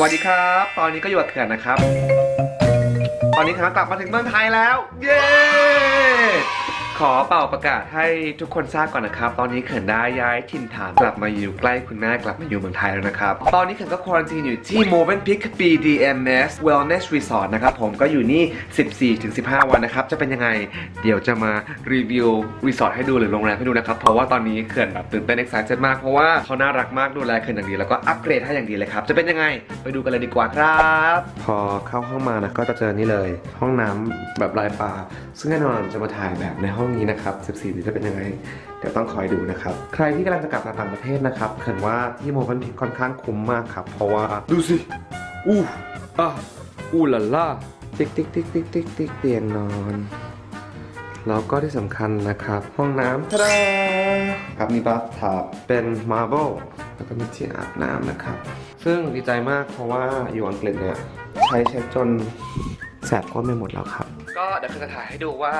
สวัสดีครับ ตอนนี้ก็อยู่กับเขื่อนนะครับ ตอนนี้ทางกลับมาถึงเมืองไทยแล้ว เย้ ขอป่าวประกาศให้ทุกคนทราบก่อนนะครับ ตอนนี้เขื่อนได้ย้ายถิ่นฐานกลับมาอยู่ใกล้คุณแม่กลับมาอยู่เมืองไทยแล้วนะครับ ตอนนี้เขินก็ควอนตีนอยู่ที่ m o v e n Peak BDMS Wellness Resort นะครับผมก็อยู่นี่ 14-15 วันนะครับ จะเป็นยังไง เดี๋ยวจะมารีวิวรีสอร์ทให้ดูหรือโรงแรมให้ดูนะครับ เพราะว่าตอนนี้เขื่อนแบบตื่นเต้น excited มากเพราะว่าเขาน่ารักมากดูแลเขื่อนอย่างดีแล้วก็อัปเกรดให้อย่างดีเลยครับจะเป็นยังไงไปดูกันเลยดีกว่าครับ พอเข้าห้องมานะก็จะเจอนี่เลย ห้องน้ำแบบลายปลาซึ่งแน่นอนจะมาถ่ายแบบในห้องนี้นะครับ 14นี้จะเป็นยังไง เดี๋ยวต้องคอยดูนะครับ ใครที่กำลังจะกลับมาต่างประเทศนะครับเขื่อนว่าที่ Mövenpick ค่อนข้างคุ้มมากครับ เพราะว่าดูสิ อู้อะ ooh la la ติ๊กติ๊กติ๊กติ๊กติ๊กติ๊กเตียงนอนแล้วก็ที่สำคัญนะครับ ห้องน้ำ tada ครับมี bathtub เป็นมาร์เบลแล้วก็มีที่อาบน้ำนะครับ ซึ่งดีใจมากเพราะว่าอยู่อังกฤษเนี่ย ใช้เช็ดจนแสบก้นไปหมดแล้วครับ ก็เดี๋ยวคือจะถ่ายให้ดูว่า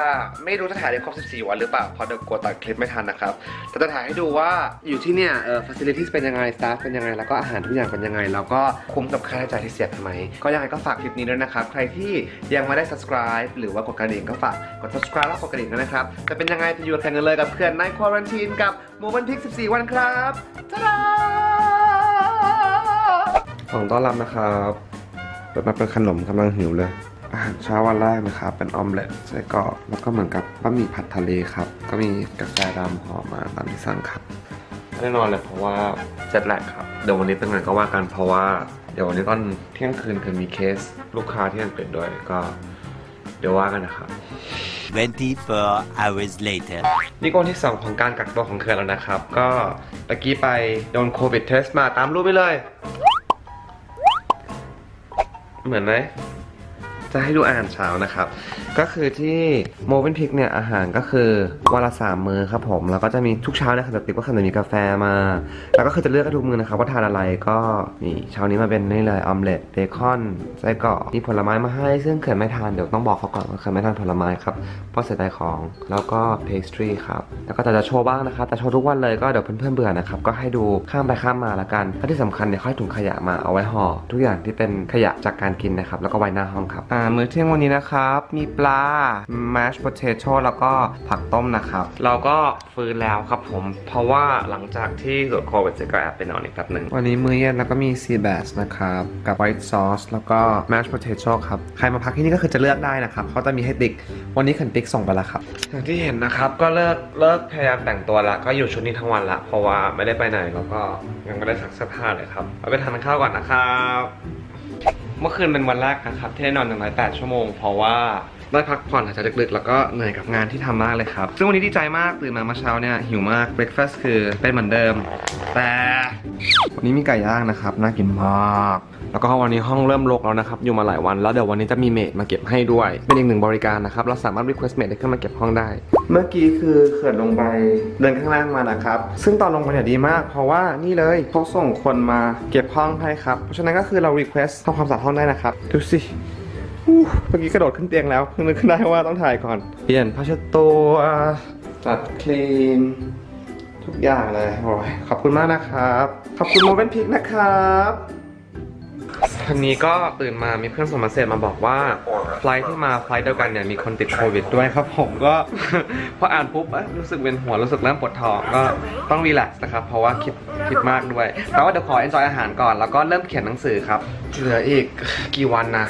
ไม่รู้จะถ่ายได้ครบ 14 วันหรือเปล่าเพราะเดี๋ยวกลัวตัดคลิปไม่ทันนะครับแต่จะถ่ายให้ดูว่าอยู่ที่เนี่ยเออ facilities เป็นยังไง staff เป็นยังไงแล้วก็อาหารทุกอย่างเป็นยังไง แล้วก็คุ้มกับค่าใช้จ่ายที่เสียไปไหมก็ยังไงก็ฝากคลิปนี้ด้วยนะครับ ใครที่ยังไม่ได้ subscribe หรือว่ากดกระดิ่งก็ฝากกด subscribe แล้วกดกระดิ่งด้วยนะครับจะเป็นยังไงจะอยู่กับแข่งกันเลยกับเพื่อนในควอรันทีนกับโมบันพิก14 วันครับจ้าของต้อนรับนะครับเปิดมาเป็นขนมกำลังหิวเลย อาหารเช้าวันแรกนะครับ เป็นออมเล็ตไส้กรอกแล้วก็เหมือนกับบะหมี่ผัดทะเลครับ ก็มีกาแฟดำห่อมาตามที่สั่งครับแน่นอนเลยเพราะว่าเจ็ดแลกครับ เดี๋ยววันนี้เป็นไงก็ว่ากันเพราะว่า เดี๋ยววันนี้ตอนเที่ยงคืนคือมีเคสลูกค้าที่อังกฤษด้วยก็เดี๋ยวว่ากันนะครับ24 hours later. นี่ก็วันที่สองของการกักตัวของเขื่อนแล้วนะครับ ก็ตะกี้ไปโดนโควิด test มาตามรูปไปเลย เหมือนไหม จะให้ดูอาหารเช้านะครับ ก็คือที่โมเ n นพิกเนี่ยอาหารก็คือวันละสามมื้อครับผม แล้วก็จะมีทุกเช้านะครับติ๊กว่าขนมมีกาแฟมา แล้วก็คือจะเลือกกันทุกมื้อนะครับว่าทานอะไรก็นี่เช้านี้มาเป็นนี่เลยออมเล็ตเบคอนไส้กรอกมีผลไม้มาให้ ซึ่งเขื่อนไม่ทานเดี๋ยวต้องบอกเขาก่อนว่าเขื่อนไม่ทานผลไม้ครับเพราะเสียดายของแล้วก็เพสทรีครับแล้วก็แต่จะโชว์บ้างนะครับแต่โชว์ทุกวันเลยก็เดี๋ยวเพื่อนๆเบื่อนะครับก็ให้ดูข้ามไปข้ามมาละกันและที่สำคัญเนี่ยค่อยถุงขยะมาเอาไว้ห่อทุกอย่างที่เป็นขยะจากการกินนะครับแล้วก็ไว้หน้าห้องครับอ่ามื้อเที่ยงวันนี้นะครับ มีปลา mashed potato แล้วก็ผักต้มนะครับ เราก็ฟื้นแล้วครับผม เพราะว่าหลังจากที่ตรวจโควิดเสร็จก็แอบไปนอนอีกแป๊บหนึ่ง วันนี้มื้อเย็นแล้วก็มี sea bass นะครับ กับ white sauce แล้วก็ mashed potato ครับ ใครมาพักที่นี่ก็คือจะเลือกได้นะครับ เขาจะมีให้ติ๊ก วันนี้ขันติ๊กส่งไปแล้วครับ อย่างที่เห็นนะครับก็เลิกเลิกพยายามแต่งตัวละ ก็อยู่ชุดนี้ทั้งวันละ เพราะว่าไม่ได้ไปไหนแล้วก็ยังไม่ได้ซักเสื้อผ้าเลยครับเอาไปทานข้าวก่อนนะครับ เมื่อคืนเป็นวันแรกนะครับที่ได้นอนอย่างน้อย8ชั่วโมง เพราะว่าได้พักผ่อนหลังจากดึกๆ แล้วก็เหนื่อยกับงานที่ทำมากเลยครับ ซึ่งวันนี้ดีใจมากตื่นมาเมื่อเช้าเนี่ยหิวมากเบรคฟาสต์คือเป็นเหมือนเดิม แต่วันนี้มีไก่ย่างนะครับน่ากินมาก แล้วก็วันนี้ห้องเริ่มรกแล้วนะครับ อยู่มาหลายวัน แล้วเดี๋ยววันนี้จะมีเมดมาเก็บให้ด้วย เป็นอีกหนึ่งบริการนะครับเราสามารถ request เมดให้ขึ้นมาเก็บห้องได้ เมื่อกี้คือเขื่อนลงไปเดินข้างล่างมานะครับ ซึ่งตอนลงไปเนี่ยดีมาก เพราะว่านี่เลยเขาส่งคนมาเก็บห้องให้ครับ เพราะฉะนั้นก็คือเรา request ทำความสะอาดห้องได้นะครับ ดูสิเมื่อกี้กระโดดขึ้นเตียงแล้วเพิ่งนึกขึ้นได้ว่าต้องถ่ายก่อน เปลี่ยนผ้าเช็ดตัวจัด clean ทุกอย่างเลยโอ้ยขอบคุณมากนะครับ ขอบคุณโมเ n นพิกนะครับ ทันนี้ก็ตื่นมามีเพื่อนส่งมาเสร็จมาบอกว่า flight ที่มา flight เดียวกันเนี่ยมีคนติดโควิดด้วยครับผมก็ พออ่านปุ๊บเอ้ยรู้สึกเวียนหัวรู้สึกเริ่มปวดท้องก็ต้อง relax นะครับ เพราะว่าคิดคิดมากด้วย แต่ว่าเดี๋ยวขอ enjoy อาหารก่อน แล้วก็เริ่มเขียนหนังสือครับ เหลืออีกกี่วันนะ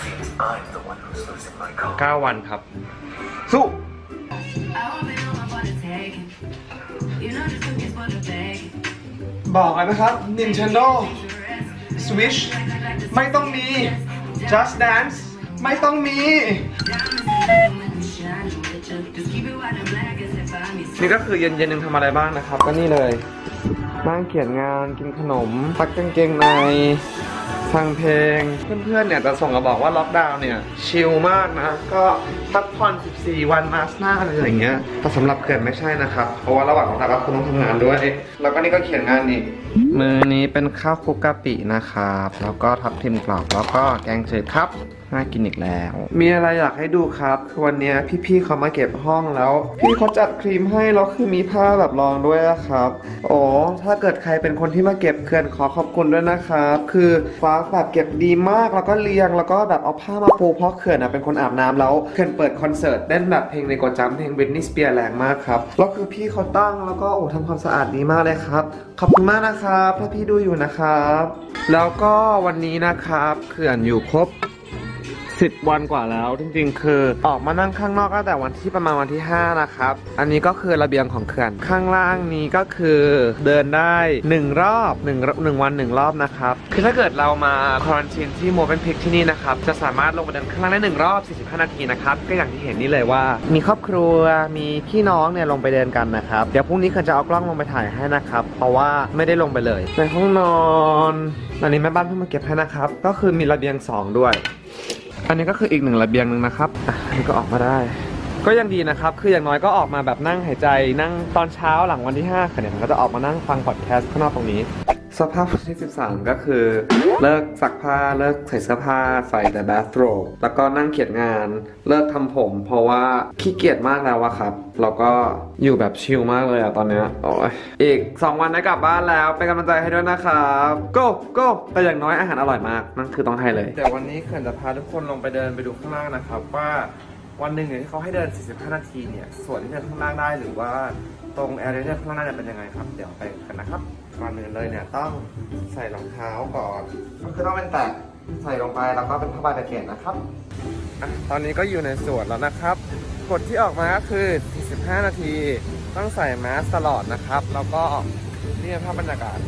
เก้าวันครับ สู้ บอกกันนะครับ Nintendo Switch ไม่ต้องมี Just Dance ไม่ต้องมี นี่ก็คือเย็นๆยังทำอะไรบ้างนะครับ ก็นี่เลยนั่งเขียนงานกินขนมพักกางเกงในฟังเพลง เพื่อนๆเนี่ยจะส่งมาบอกว่าล็อกดาวน์เนี่ย ชิลมากนะ ก็พักผ่อน 14 วันมาสหน้าอะไรอย่างเงี้ยแต่สำหรับเขื่อนไม่ใช่นะครับ เพราะว่าระหว่างของเราก็คุณต้องทำงานด้วย แล้วก็นี่ก็เขียนงานอีก มือนี้เป็นข้าวคลุกกะปินะครับ แล้วก็ทับทิมกรอบ แล้วก็แกงจืดครับน่ากินอีกแล้ว มีอะไรอยากให้ดูครับคือวันนี้พี่ๆเขามาเก็บห้องแล้ว พี่เขาจัดครีมให้แล้วคือมีผ้าแบบรองด้วยนะครับโอ้ถ้าเกิดใครเป็นคนที่มาเก็บเขื่อนขอขอบคุณด้วยนะครับคือฟ้าแบบเก็บดีมากแล้วก็เรียงแล้วก็แบบเอาผ้ามาปูเพราะเขื่อนอะเป็นคนอาบน้ำแล้วเขื่อนเปิดคอนเสิร์ตเล่นแบบเพลงในโกจัมเพลงบริทนีย์สเปียร์แรงมากครับแล้วคือพี่เขาตั้งแล้วก็โอ้ทำความสะอาดดีมากเลยครับขอบคุณมากนะครับถ้าพี่ดูอยู่นะครับ แล้วก็วันนี้นะครับเขื่อนอยู่ครบ สิบวันกว่าแล้ว จริงๆ คือออกมานั่งข้างนอกตั้งแต่วันที่ประมาณวันที่ 5 นะครับ อันนี้ก็คือระเบียงของเขื่อน ข้างล่างนี้ก็คือเดินได้ 1 รอบ1รอบหนึ่งวัน 1 รอบนะครับ คือถ้าเกิดเรามาควอนตินที่โมเ n นพิกที่นี่นะครับ จะสามารถลงมาเดินข้างล่างได้ 1 รอบ 45 นาทีนะครับ ก็อย่างที่เห็นนี่เลยว่า มีครอบครัวมีพี่น้องเนี่ยลงไปเดินกันนะครับ เดี๋ยวพรุ่งนี้เขื่อนจะเอากล้องลงไปถ่ายให้นะครับ เพราะว่าไม่ได้ลงไปเลย ในห้องนอนอันนี้แม่บ้านเพิ่งมาเก็บให้นะครับ ก็คือมีระเบียงสองด้วย อันนี้ก็คืออีกหนึ่งระเบียงหนึ่งนะครับอะอันนี้ก็ออกมาได้ ก็ยังดีนะครับ คืออย่างน้อยก็ออกมาแบบนั่งหายใจ นั่งตอนเช้าหลังวันที่5ค่ะเนี่ยผมก็จะออกมานั่งฟังพอดแคสต์ข้างนอกตรงนี้ สภาพวันที่ 13 ก็คือ เลิกซักผ้า เลิกใส่เสื้อผ้า ใส่แต่แบทโรบแล้วก็นั่งเขียนงาน เลิกทำผม เพราะว่าขี้เกียจมากแล้วอะครับ แล้วก็อยู่แบบชิลมากเลยอะตอนเนี้ยโอ้ยอีก 2 วันได้กลับบ้านแล้ว เป็นกำลังใจให้ด้วยนะครับ go go แต่อย่างน้อยอาหารอร่อยมาก นั่นคือต้องให้เลย แต่วันนี้เขื่อนจะพาทุกคนลงไปเดินไปดูข้างล่างนะครับว่าวันหนึ่งเนี่ยที่เขาให้เดิน 45 นาทีเนี่ย ส่วนที่เดินข้างล่างได้หรือว่าตรงแอร์เรียข้างล่างเนี่ยเป็นยังไงครับ เดี๋ยวไปกันนะครับ ก่อนอื่นเลยเนี่ยต้องใส่รองเท้าก่อน ก็คือต้องเป็นแตะใส่ลงไปแล้วก็เป็นผ้าใบตะเกียบนะครับอะตอนนี้ก็อยู่ในสวนแล้วนะครับ กฎที่ออกมาก็คือ 45 นาที ต้องใส่แมสตลอดนะครับ แล้วก็นี่เป็นภาพบรรยากาศ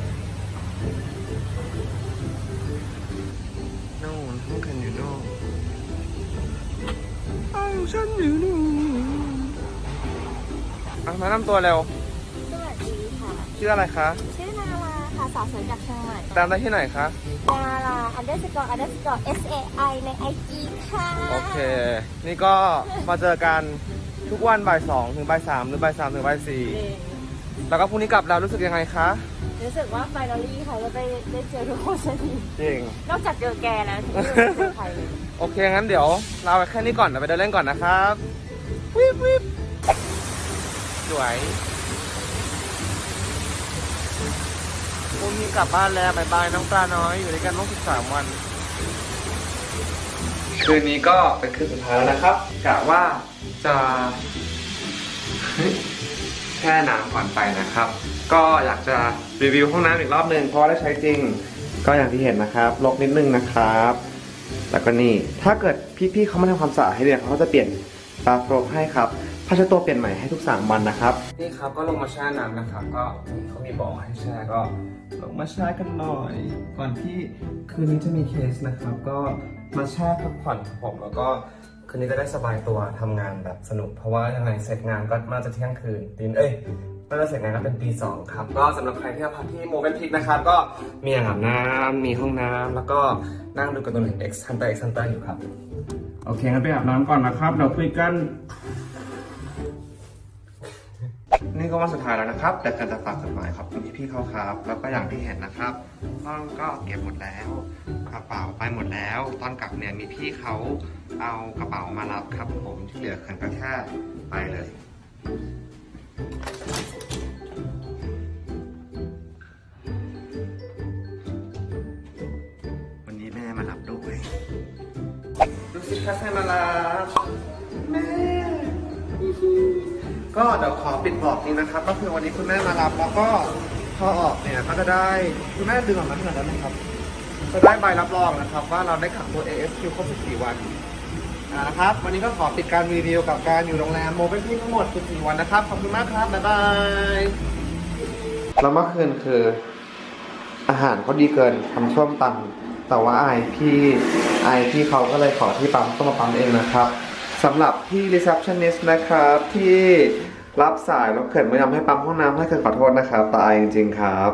นู่นห้องกันอยู่นู่นห้องฉันอยู่นู่นอะแนะนำตัวเร็ว สวัสดีค่ะ ชื่ออะไรคะ ชื่อนาราค่ะ สาวสวยจากเชียงใหม่ตามได้ที่ไหนคะนารา underscore underscore s a i ใน IG ค่ะ โอเค นี่ก็มาเจอกันทุกวันบ่ายสองถึงบ่ายสามหรือบ่ายสามถึงบ่ายสี่แล้วก็พรุ่งนี้กลับแล้วรู้สึกยังไงคะรู้สึกว่า finally ค่ะก็ได้ได้เจอทุกคนสักทีจริงนอกจากเจอแกแล้วที่ไม่ได้เจอใครเลยโอเค งั้นเดี๋ยวลาไปแค่นี้ก่อนเดี๋ยวไปเดินเล่นก่อนนะครับวิบวิบสวย พรุ่งนี้กลับบ้านแล้วบายบายน้องปลาน้อยอยู่ด้วยกันต้องสิบสามวัน คืนนี้ก็เป็นคืนสุดท้ายแล้วนะครับกะว่าจะเฮ้ยแช่น้ำก่อนไปนะครับ ก็อยากจะรีวิวห้องน้ำอีกรอบหนึ่งเพราะว่าได้ใช้จริง ก็อย่างที่เห็นนะครับลกนิดนึงนะครับ แล้วก็นี่ ถ้าเกิดพี่ๆเขามาทำความสะอาดให้เนี่ยเขาก็จะเปลี่ยนบาโฟรให้ครับผ้าเช็ดตัวเปลี่ยนใหม่ให้ทุก 3 วันนะครับ นี่ครับก็ลงมาแช่น้ำนะครับ ก็นี่เขามีบ่อให้แช่ก็ ลงมาแช่กันหน่อย ก่อนที่คืนนี้จะมีเคสนะครับ ก็มาแช่พักผ่อนครับผมแล้วก็คืนนี้จะได้สบายตัวทำงานแบบสนุก เพราะว่ายังไงเสร็จงานก็น่าจะเที่ยงคืนตีนเอ้ยก็จะเสร็จงานก็เป็นตีสองครับ ก็สำหรับใครที่มาพักที่โมเ n นพิกนะครับ ก็มีอ่างอาบน้ำมีห้องน้ำแล้วก็นั่งดูการ์ตูน X Hunter X Hunter อยู่ครับ โอเคงั้นไปอาบน้ำก่อนนะครับเดี๋ยวคุยกัน นี่ก็วันสุดท้ายแล้วนะครับ แต่การจะฝากจดหมายขอบคุณพี่ๆเขาครับ แล้วก็อย่างที่เห็นนะครับห้องก็เก็บหมดแล้วกระเป๋าไปหมดแล้ว ตอนกลับเนี่ยมีพี่เขาเอากระเป๋ามารับครับ ผมที่เหลือเขื่อนก็แค่ไปเลยวันนี้แม่มารับด้วยดูสิคะใครมารับแม่ ก็เดี๋ยวขอปิดบอกนี้นะครับ ก็คือวันนี้คุณแม่มารับแล้วก็พอออกเนี่ยก็จะได้คุณแม่ดึงออกมาขนานั้นไหมครับ จะได้ใบรับรองนะครับ ว่าเราได้ขับตัว ASQ ครบ 14 วันนะครับ วันนี้ก็ขอปิดการรีวิวกับการอยู่โรงแรมโมเป็นที่ทั้งหมด 14 วันนะครับ ขอบคุณมากครับ บ๊ายบาย แล้วเมื่อคืนคือ อาหารเขาดีเกินทำส้มตำแต่ว่าไอพี่ไอพี่เขาก็เลยขอที่ปั๊มส้มมาปั๊มเองนะครับ สำหรับพี่ receptionist นะครับที่รับสายแล้วเขินไม่ยอมให้ปั๊มห้องน้ำให้เขินขอโทษนะครับตายจริงๆครับ